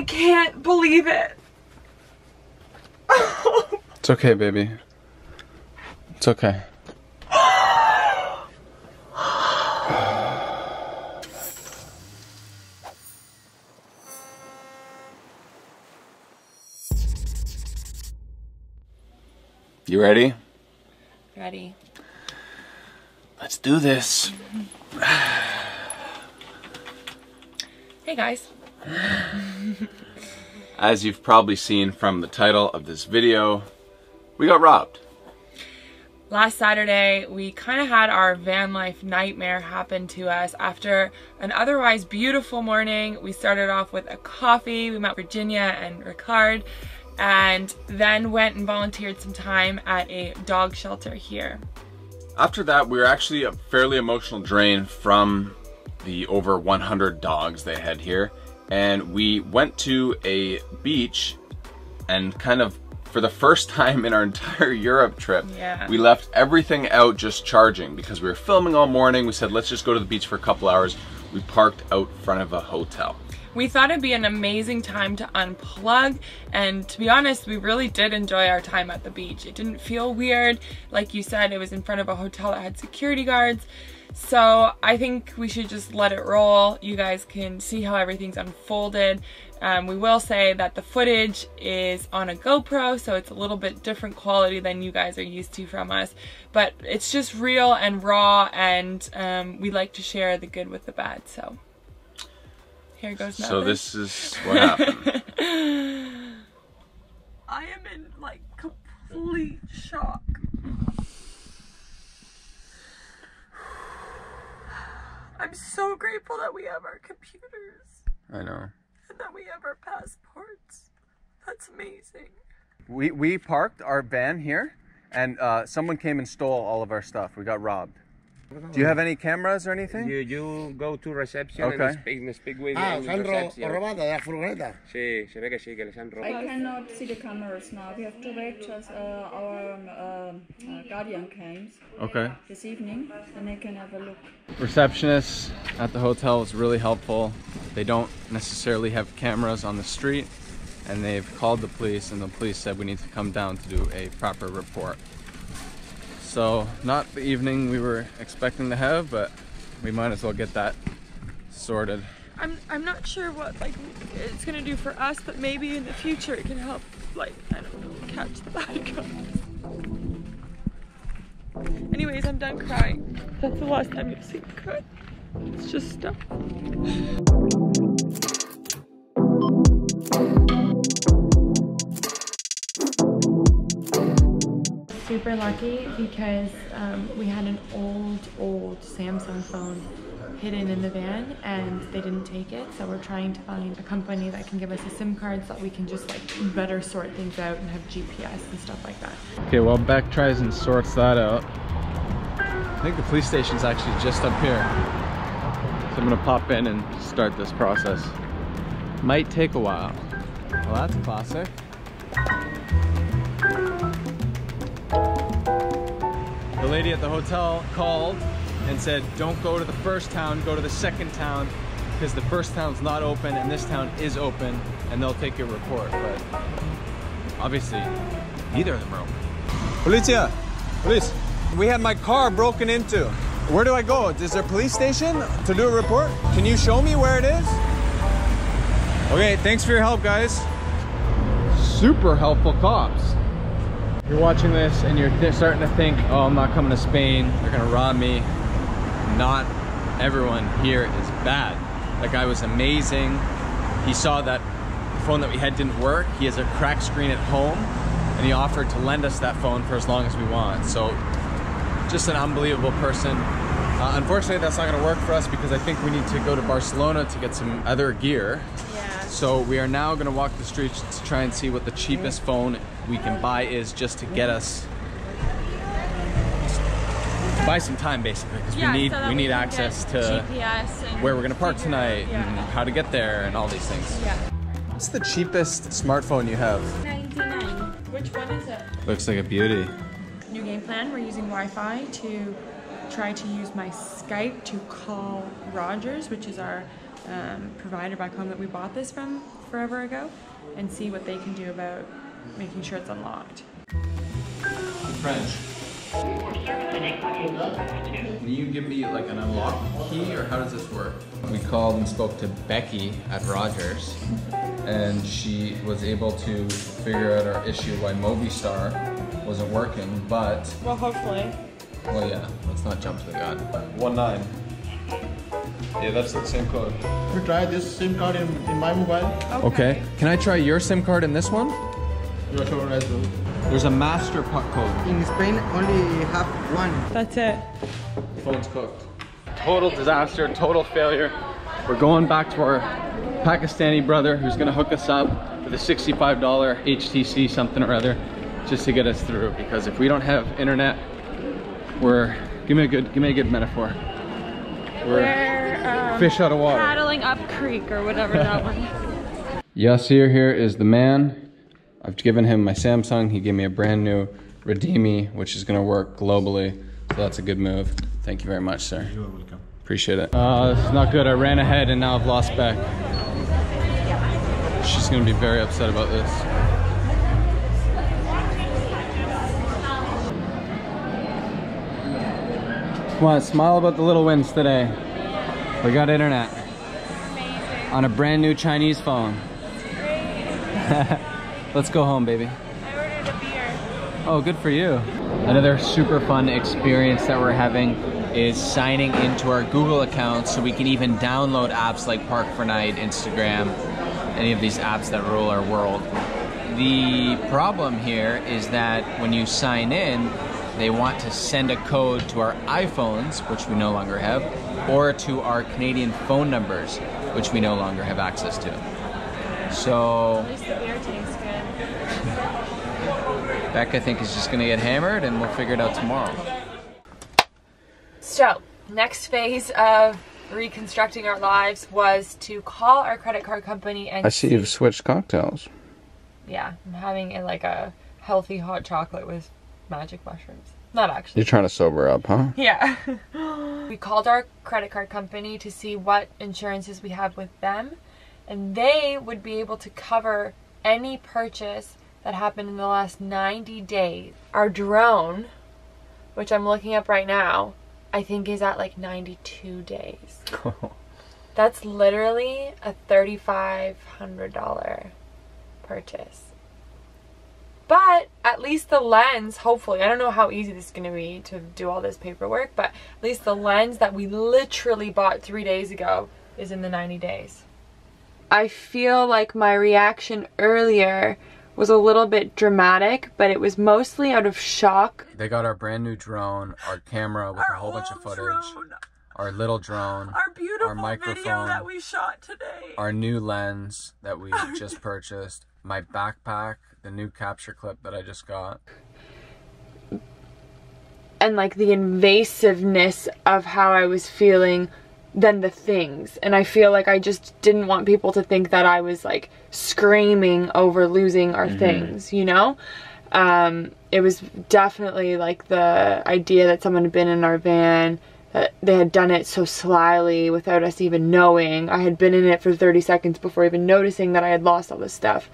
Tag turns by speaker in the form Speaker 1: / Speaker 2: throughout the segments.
Speaker 1: I can't believe it.
Speaker 2: It's okay, baby. It's okay. You ready?
Speaker 1: Ready.
Speaker 2: Let's do this.
Speaker 1: Hey guys.
Speaker 2: As you've probably seen from the title of this video, we got robbed.
Speaker 1: Last Saturday, we kind of had our van life nightmare happen to us. After an otherwise beautiful morning, we started off with a coffee. We met Virginia and Ricard, and then went and volunteered some time at a dog shelter here.
Speaker 2: After that, we were actually a fairly emotional drain from the over 100 dogs they had here. And we went to a beach and kind of for the first time in our entire Europe trip,
Speaker 1: Yeah.
Speaker 2: we left everything out just charging because we were filming all morning. We said, let's just go to the beach for a couple hours. We parked out front of a hotel.
Speaker 1: We thought it'd be an amazing time to unplug, and to be honest, we really did enjoy our time at the beach. It didn't feel weird. Like you said, it was in front of a hotel that had security guards. So I think we should just let it roll. You guys can see how everything's unfolded. Um, we will say that the footage is on a GoPro, so it's a little bit different quality than you guys are used to from us. But it's just real and raw, and um, we like to share the good with the bad. So here goes nothing.
Speaker 2: So this is what happened.
Speaker 1: I am in like complete shock. I'm so grateful that we have our computers
Speaker 2: I know.
Speaker 1: and that we have our passports. That's amazing.
Speaker 3: We we parked our van here, and uh, someone came and stole all of our stuff. We got robbed. Do you have any cameras or anything?
Speaker 4: You, you go to reception
Speaker 3: Okay.
Speaker 4: and speak, speak with
Speaker 5: Ah,
Speaker 4: them
Speaker 5: os
Speaker 4: in
Speaker 5: han ro-
Speaker 4: reception.
Speaker 5: robado de la furgoneta.
Speaker 4: Sí, se ve que sí, que les han
Speaker 6: I cannot see the cameras now. We have to wait till uh, our um, uh, guardian comes
Speaker 2: Okay.
Speaker 6: this evening, and they can have a look.
Speaker 2: Receptionists at the hotel was really helpful. They don't necessarily have cameras on the street, and they've called the police, and the police said we need to come down to do a proper report. So, not the evening we were expecting to have, but we might as well get that sorted.
Speaker 1: I'm I'm not sure what like it's gonna do for us, but maybe in the future it can help like I don't know catch the bad guys. Anyways, I'm done crying. That's the last time you'll see me cry. It's just stuff.
Speaker 7: Super lucky because um, we had an old, old Samsung phone hidden in the van and they didn't take it. So we're trying to find a company that can give us a SIM card so that we can just like better sort things out and have GPS and stuff like that.
Speaker 2: Okay, well, Bec tries and sorts that out. I think the police station's actually just up here. So I'm gonna pop in and start this process. Might take a while. Well, that's classic. The lady at the hotel called and said, don't go to the first town, go to the second town, because the first town's not open and this town is open, and they'll take your report. But obviously, neither of them are open. Policia! Police! We had my car broken into. Where do I go? Is there a police station to do a report? Can you show me where it is? Okay, thanks for your help, guys. Super helpful cops. You're watching this and you're th- starting to think, oh, I'm not coming to Spain. They're gonna rob me. Not everyone here is bad. That guy was amazing. He saw that the phone that we had didn't work. He has a cracked screen at home and he offered to lend us that phone for as long as we want. So just an unbelievable person. Uh, unfortunately, that's not gonna work for us because I think we need to go to Barcelona to get some other gear. So we are now gonna walk the streets to try and see what the cheapest phone we can buy is just to get us to buy some time basically because
Speaker 1: Yeah,
Speaker 2: we need
Speaker 1: so
Speaker 2: we need
Speaker 1: can
Speaker 2: access to
Speaker 1: GPS and
Speaker 2: where we're gonna park
Speaker 1: figure
Speaker 2: tonight
Speaker 1: yeah.
Speaker 2: and how to get there and all these things.
Speaker 1: Yeah.
Speaker 2: What's the cheapest smartphone you have?
Speaker 1: 99. Which one is it?
Speaker 2: Looks like a beauty.
Speaker 7: New game plan, we're using Wi-Fi to try to use my Skype to call Rogers, which is our um, provider back home that we bought this from forever ago and see what they can do about making sure it's unlocked.
Speaker 2: French. Can you give me like an unlock key or how does this work? We called and spoke to Becky at Rogers and she was able to figure out our issue why Movistar wasn't working, but
Speaker 1: Well, hopefully.
Speaker 2: well yeah, let's not jump to the gun. One nine. Yeah, that's the same code.
Speaker 5: You try this SIM card in, in my mobile.
Speaker 2: Okay. Can I try your SIM card in this one?
Speaker 5: Your phone as well.
Speaker 2: There's a master PUK code.
Speaker 8: In Spain, only have one.
Speaker 1: That's it.
Speaker 2: Phone's cooked. Total disaster, total failure. We're going back to our Pakistani brother who's gonna hook us up with a $65 HTC something or other just to get us through because if we don't have internet, we're, give me a good, give me a good metaphor. We're
Speaker 1: We're
Speaker 2: fish out of water.
Speaker 1: paddling up creek or whatever that one. is.
Speaker 2: Yasir here is the man. I've given him my Samsung. He gave me a brand new Redmi, which is gonna work globally. So that's a good move. Thank you very much, sir.
Speaker 5: You are welcome.
Speaker 2: Appreciate it. Uh, it's not good. I ran ahead and now I've lost back. She's gonna be very upset about this. Come on, smile about the little wins today. We got internet. On a brand new Chinese phone. Let's go home, baby.
Speaker 1: I ordered a beer.
Speaker 2: Oh, good for you. Another super fun experience that we're having is signing into our Google account so we can even download apps like Park4Night, Instagram, any of these apps that rule our world. The problem here is that when you sign in, they want to send a code to our iPhones, which we no longer have, or to our Canadian phone numbers, which we no longer have access to. So
Speaker 1: At least the beer tastes good.
Speaker 2: Bec, I think, is just gonna get hammered and we'll figure it out tomorrow.
Speaker 1: So, next phase of reconstructing our lives was to call our credit card company and I see you've
Speaker 2: switched cocktails.
Speaker 1: yeah, I'm having a, like a healthy hot chocolate with magic mushrooms. Not actually.
Speaker 2: You're trying to sober up, huh?
Speaker 1: Yeah. we called our credit card company to see what insurances we have with them, and they would be able to cover any purchase that happened in the last 90 days. Our drone, which I'm looking up right now, I think is at like 92 days. That's literally a $3,500 purchase. But at least the lens, hopefully, I don't know how easy this is going to be to do all this paperwork, but at least the lens that we literally bought three days ago is in the 90 days. I feel like my reaction earlier was a little bit dramatic, but it was mostly out of shock.
Speaker 2: They got our brand new drone, our camera with a whole bunch of footage, our little drone,
Speaker 1: our beautiful
Speaker 2: our microphone, that
Speaker 1: we shot today.
Speaker 2: our new lens that we just purchased, my backpack, the new capture clip that I just got.
Speaker 1: and like the invasiveness of how I was feeling than the things. And I feel like I just didn't want people to think that I was like screaming over losing our things, you know? Um, it was definitely like the idea that someone had been in our van, that they had done it so slyly without us even knowing. I had been in it for 30 seconds before even noticing that I had lost all this stuff.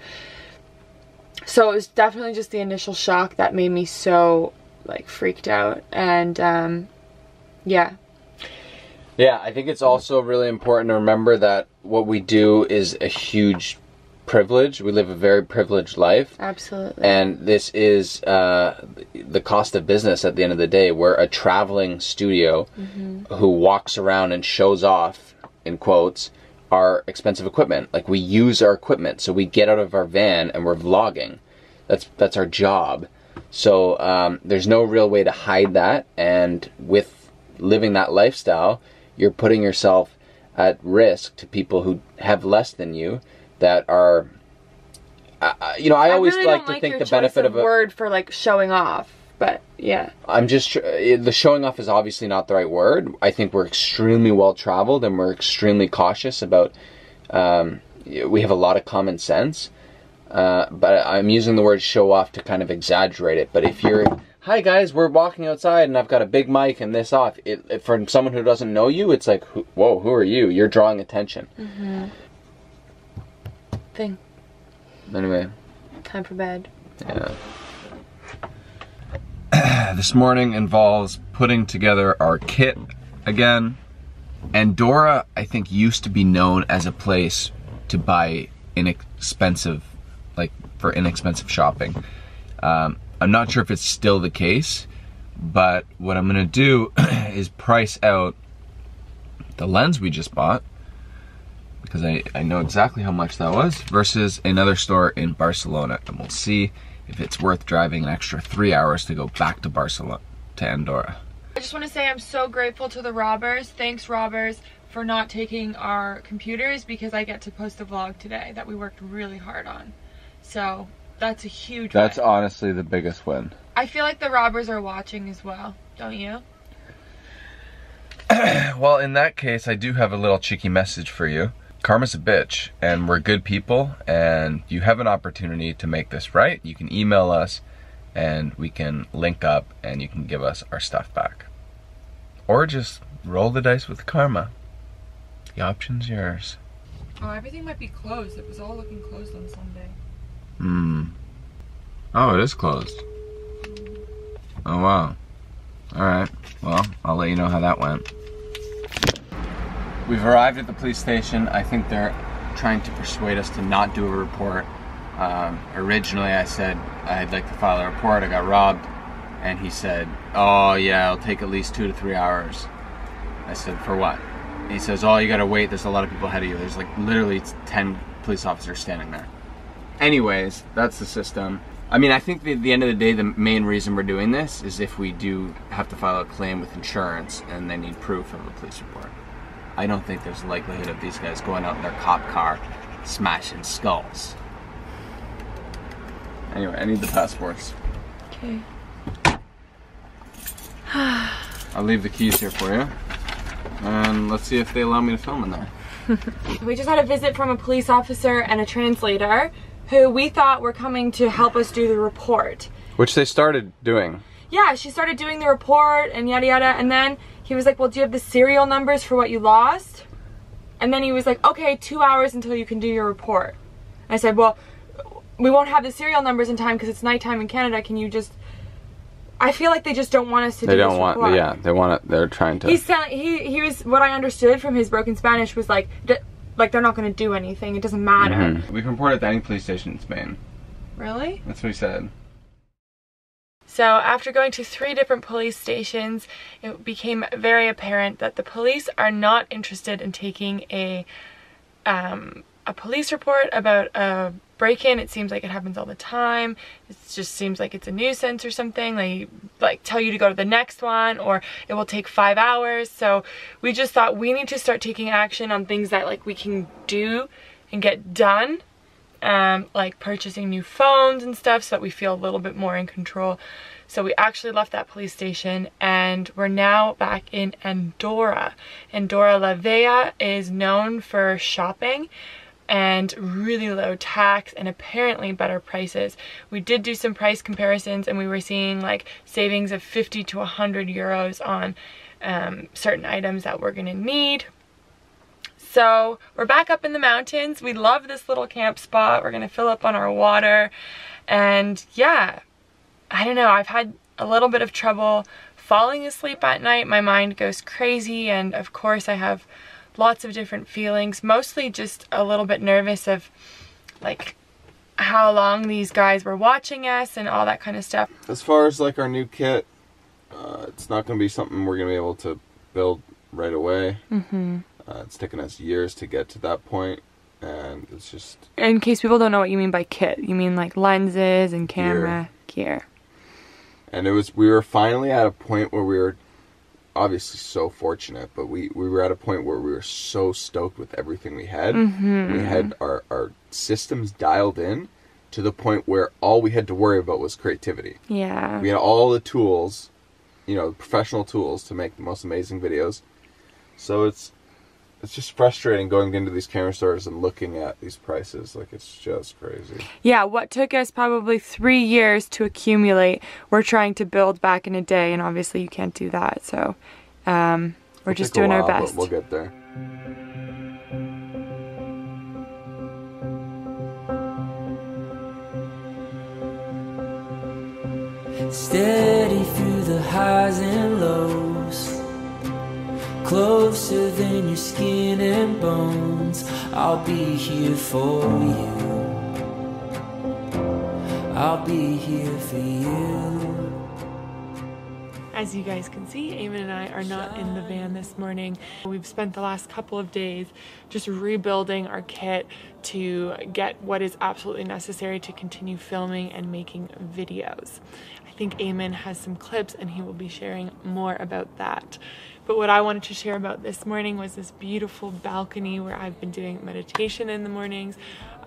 Speaker 1: So it was definitely just the initial shock that made me so like freaked out and um yeah
Speaker 3: Yeah, I think it's also really important to remember that what we do is a huge privilege. We live a very privileged life.
Speaker 1: absolutely
Speaker 3: And this is uh, the cost of business at the end of the day. We're a traveling studio who walks around and shows off, in quotes, our expensive equipment. Like we use our equipment, so we get out of our van and we're vlogging. That's that's our job. So um, there's no real way to hide that. And with living that lifestyle, you're putting yourself at risk to people who have less than you that are. Uh, you know, I, always
Speaker 1: really
Speaker 3: like to
Speaker 1: like
Speaker 3: think the benefit of a.
Speaker 1: word for like showing off but yeah
Speaker 3: I'm just uh, the showing off is obviously not the right word. I think we're extremely well traveled and we're extremely cautious about. Um, we have a lot of common sense, uh, but I'm using the word show off to kind of exaggerate it. But if you're
Speaker 2: hi guys, we're walking outside and I've got a big mic and this off. It, it for someone who doesn't know you, it's like, whoa, who are you? You're drawing attention.
Speaker 9: Thing.
Speaker 2: Anyway,
Speaker 9: Time for bed.
Speaker 2: yeah. This morning involves putting together our kit again. Andorra, I think, used to be known as a place to buy inexpensive, like for inexpensive shopping. Um, I'm not sure if it's still the case, but what I'm gonna do is price out the lens we just bought because I, I know exactly how much that was versus another store in Barcelona, and we'll see if it's worth driving an extra three hours to go back to Barcelona to Andorra.
Speaker 1: I just want to say I'm so grateful to the robbers. Thanks, robbers, for not taking our computers because I get to post a vlog today that we worked really hard on. So that's a huge
Speaker 2: That's
Speaker 1: win.
Speaker 2: honestly the biggest win.
Speaker 1: I feel like the robbers are watching as well, don't you?
Speaker 2: Well, in that case, I do have a little cheeky message for you. Karma's a bitch, and we're good people, and you have an opportunity to make this right. You can email us, and we can link up, and you can give us our stuff back. Or just roll the dice with karma. The option's yours.
Speaker 1: Oh, everything might be closed. It was all looking closed on Sunday.
Speaker 2: Hmm. Oh, it is closed. Oh, wow. Alright. Well, I'll let you know how that went. We've arrived at the police station. I think they're trying to persuade us to not do a report. Um, originally, I said I'd like to file a report. I got robbed. And he said, Oh, yeah, it'll take at least two to three hours. I said, For what? He says, Oh, you gotta wait. There's a lot of people ahead of you. There's like literally 10 police officers standing there. Anyways, that's the system. I mean, I think at the end of the day, the main reason we're doing this is if we do have to file a claim with insurance and they need proof of a police report. I don't think there's a likelihood of these guys going out in their cop car smashing skulls. Anyway, I need the passports.
Speaker 9: Okay.
Speaker 2: I'll leave the keys here for you. And let's see if they allow me to film in there.
Speaker 1: We just had a visit from a police officer and a translator who we thought were coming to help us do the report.
Speaker 2: Which they started doing.
Speaker 1: Yeah, she started doing the report and yada yada, and then he was like, Well, do you have the serial numbers for what you lost? And then he was like, Okay, two hours until you can do your report. I said, Well, we won't have the serial numbers in time because it's nighttime in Canada. Can you just. I feel like they just don't want us to do this?
Speaker 2: They
Speaker 1: do
Speaker 2: don't want,
Speaker 1: report.
Speaker 2: yeah, they want it, they're trying to.
Speaker 1: He's telling he he was what I understood from his broken Spanish was like d- like they're not going to do anything. It doesn't matter.
Speaker 2: Mhm. We can report it to any police station in Spain.
Speaker 1: Really?
Speaker 2: That's what he said.
Speaker 1: So after going to three different police stations, it became very apparent that the police are not interested in taking a um, a police report about a break-in. It seems like it happens all the time. It just seems like it's a nuisance or something. They like tell you to go to the next one, or it will take five hours. So we just thought we need to start taking action on things that like we can do and get done um, like purchasing new phones and stuff so that we feel a little bit more in control. So we actually left that police station and we're now back in Andorra. Andorra La Vella is known for shopping and really low tax and apparently better prices. We did do some price comparisons and we were seeing like savings of 50 to 100 euros on um, certain items that we're gonna need. So we're back up in the mountains. We love this little camp spot. We're gonna fill up on our water. And yeah, I don't know, I've had a little bit of trouble falling asleep at night. My mind goes crazy and of course I have lots of different feelings. Mostly just a little bit nervous of like how long these guys were watching us and all that kind of stuff.
Speaker 10: As far as like our new kit, uh, it's not going to be something we're going to be able to build right away. Mm-hmm. Uh, it's taken us years to get to that point, and it's just
Speaker 1: In case people don't know what you mean by kit, you mean like lenses and camera gear.
Speaker 10: and it was we were finally at a point where we were obviously so fortunate but we we were at a point where we were so stoked with everything we had. We had our our systems dialed in to the point where all we had to worry about was creativity.
Speaker 1: Yeah.
Speaker 10: we had all the tools you know professional tools to make the most amazing videos. So it's
Speaker 2: it's just frustrating going into these camera stores and looking at these prices. Like it's just crazy.
Speaker 1: Yeah, what took us probably three years to accumulate, we're trying to build back in a day, and obviously you can't do that. So um, we're
Speaker 2: It'll
Speaker 1: just doing our
Speaker 2: while, but
Speaker 1: best.
Speaker 2: We'll get there.
Speaker 11: Steady through the highs and lows. Closer than your skin and bones. I'll be here for you. I'll be here for you.
Speaker 1: As you guys can see, Eamon and I are not in the van this morning. We've spent the last couple of days just rebuilding our kit to get what is absolutely necessary to continue filming and making videos. I think Eamon has some clips and he will be sharing more about that. But what I wanted to share about this morning was this beautiful balcony where I've been doing meditation in the mornings.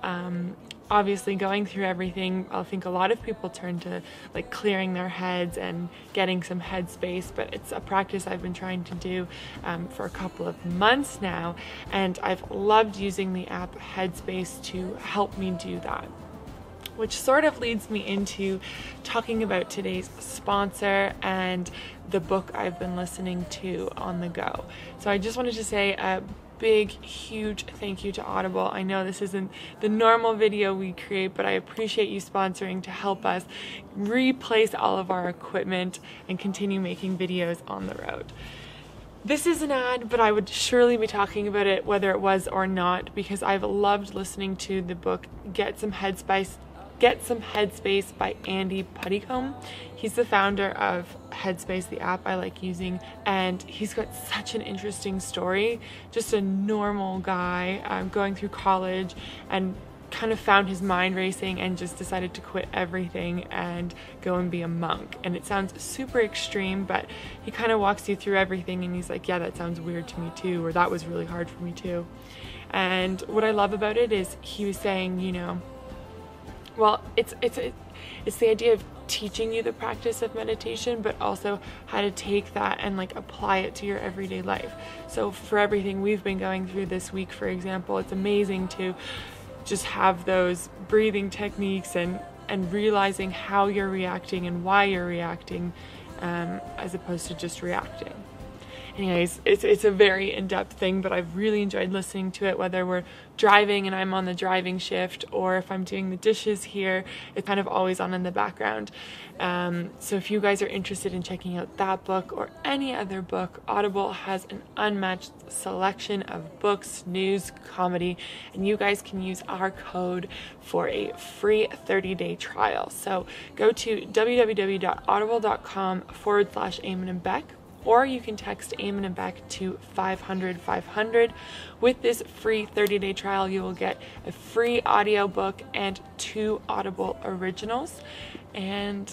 Speaker 1: Um, obviously going through everything i think a lot of people turn to like clearing their heads and getting some headspace but it's a practice i've been trying to do um, for a couple of months now and i've loved using the app headspace to help me do that which sort of leads me into talking about today's sponsor and the book I've been listening to on the go. So I just wanted to say a big, huge thank you to Audible. I know this isn't the normal video we create, but I appreciate you sponsoring to help us replace all of our equipment and continue making videos on the road. This is an ad, but I would surely be talking about it whether it was or not because I've loved listening to the book Get Some Headspace Get Some Headspace by Andy Puddicombe. He's the founder of Headspace, the app I like using, and he's got such an interesting story. Just a normal guy um, going through college and kind of found his mind racing and just decided to quit everything and go and be a monk. And it sounds super extreme, but he kind of walks you through everything and he's like, yeah, that sounds weird to me too, or that was really hard for me too. And what I love about it is he was saying, you know, well, it's it's it's the idea of teaching you the practice of meditation, but also how to take that and like apply it to your everyday life. So for everything we've been going through this week, for example, it's amazing to just have those breathing techniques and and realizing how you're reacting and why you're reacting, um, as opposed to just reacting anyways, it's, it's a very in-depth thing, but I've really enjoyed listening to it, whether we're driving and I'm on the driving shift or if I'm doing the dishes here, it's kind of always on in the background. Um, so if you guys are interested in checking out that book or any other book, Audible has an unmatched selection of books, news, comedy, and you guys can use our code for a free 30-day trial. So go to www.audible.com forward slash Eamon and Bec or you can text Eamon and Bec to 500 500. With this free 30 day trial, you will get a free audiobook and two Audible originals. And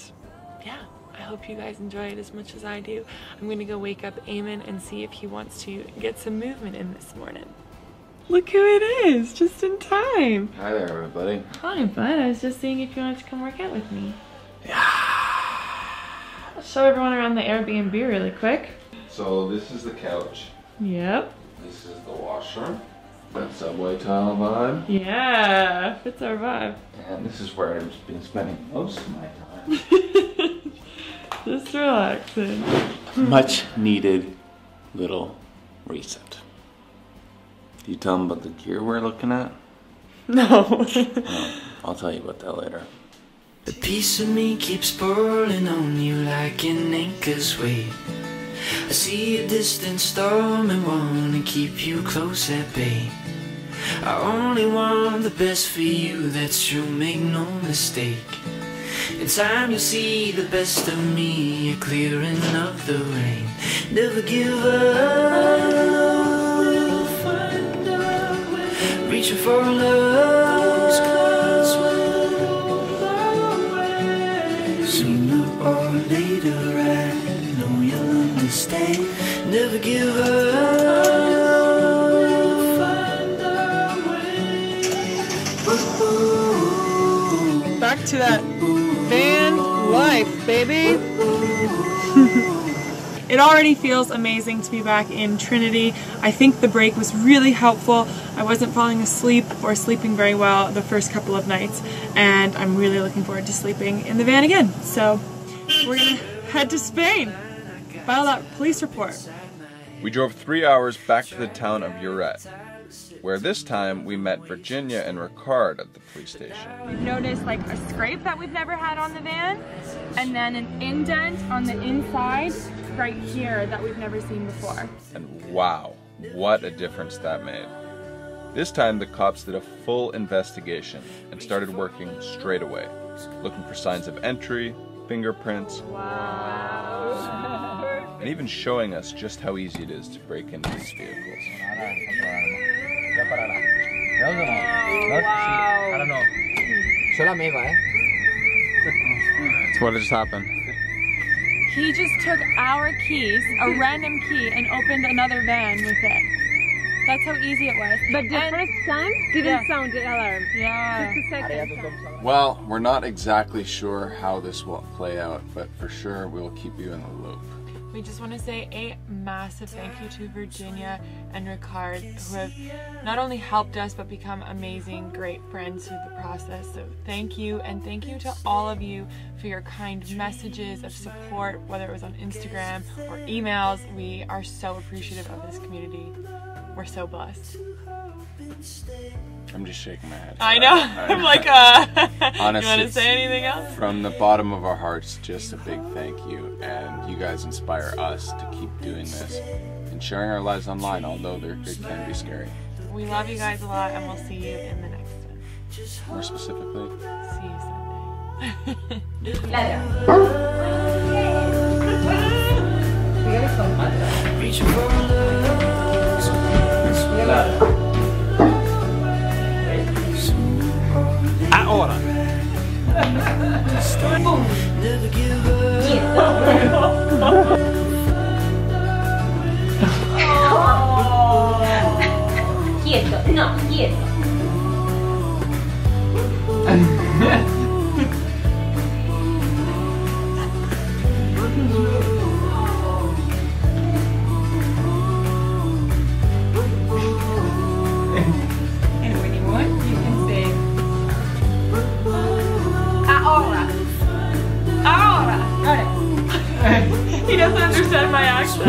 Speaker 1: yeah, I hope you guys enjoy it as much as I do. I'm gonna go wake up Eamon and see if he wants to get some movement in this morning. Look who it is, just in time.
Speaker 2: Hi there, everybody.
Speaker 1: Hi, bud. I was just seeing if you wanted to come work out with me. I'll show everyone around the Airbnb really quick.
Speaker 2: So this is the couch.
Speaker 1: Yep.
Speaker 2: This is the washroom. That subway tile vibe.
Speaker 1: Yeah, fits our vibe.
Speaker 2: And this is where I've been spending most of my time.
Speaker 1: Just relaxing.
Speaker 2: Much needed little reset. You tell them about the gear we're looking at?
Speaker 1: No.
Speaker 2: Well, I'll tell you about that later.
Speaker 11: A piece of me keeps pulling on you like an anchor's weight. I see a distant storm and wanna keep you close at bay. I only want the best for you, that's true, make no mistake. In time you'll see the best of me, a clearing of the rain. Never give up. Reaching for love. Never give up.
Speaker 12: Back to that van life, baby.
Speaker 1: it already feels amazing to be back in Trinity. I think the break was really helpful. I wasn't falling asleep or sleeping very well the first couple of nights, and I'm really looking forward to sleeping in the van again. So we're gonna head to Spain. File that police report.
Speaker 2: We drove three hours back to the town of Uret, where this time we met Virginia and Ricard at the police station.
Speaker 1: We've noticed like a scrape that we've never had on the van, and then an indent on the inside right here that we've never seen before.
Speaker 2: And wow, what a difference that made. This time the cops did a full investigation and started working straight away, looking for signs of entry, fingerprints, oh, and even showing us just how easy it is to break into these vehicles. That's what just happened.
Speaker 1: He just took our keys, a random key, and opened another van with it. That's how easy it was.
Speaker 13: But the
Speaker 1: And-
Speaker 13: first time didn't
Speaker 1: Yeah.
Speaker 13: sound the alarm.
Speaker 1: Yeah.
Speaker 13: Just the second time.
Speaker 2: Well, we're not exactly sure how this will play out, but for sure we will keep you in the loop.
Speaker 1: We just want to say a massive thank you to Virginia and Ricard, who have not only helped us but become amazing, great friends through the process. So thank you, and thank you to all of you for your kind messages of support, whether it was on Instagram or emails. We are so appreciative of this community. We're so blessed.
Speaker 2: I'm just shaking my head.
Speaker 1: I know. I'm like, uh, you
Speaker 2: Honestly,
Speaker 1: want to say anything else?
Speaker 2: From the bottom of our hearts, just a big thank you. And you guys inspire us to keep doing this and sharing our lives online, although they're, they can be scary.
Speaker 1: We love you guys a lot, and we'll see you in the next one.
Speaker 2: More specifically,
Speaker 1: See you Sunday.
Speaker 11: Reaching for
Speaker 2: Ahora.
Speaker 11: Never give up.
Speaker 13: Quieto, no, quieto.